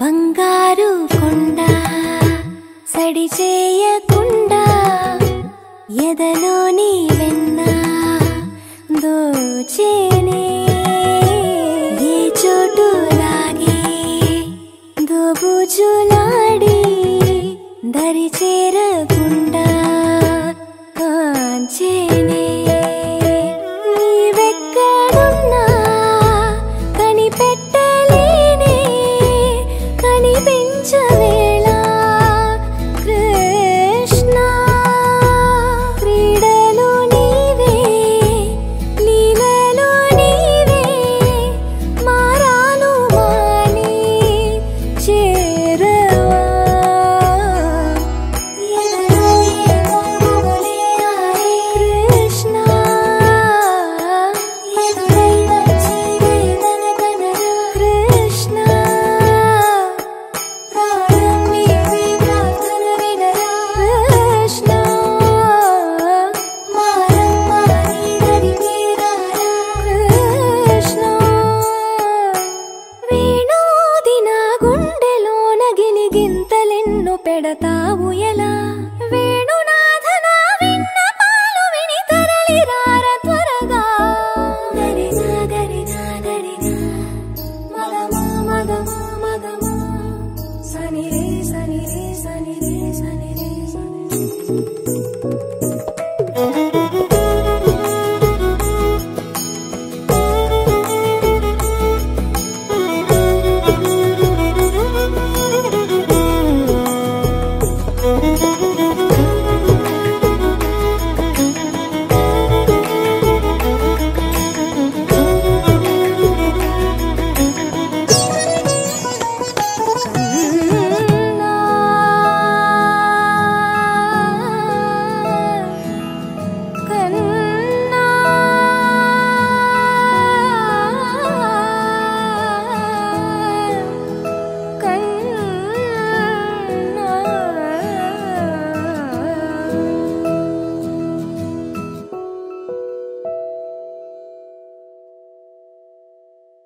బంగారు కొండ సడి చేయకుండా ఎదలో పెడతావు ఎలా? వేణునాథన విన్న పాలు విని తరలి రార త్వరగా? గరిజా గరిజా గరిజా. మదమా మదమా మదమా. సని రే సని రే సని రే సని రే సని రే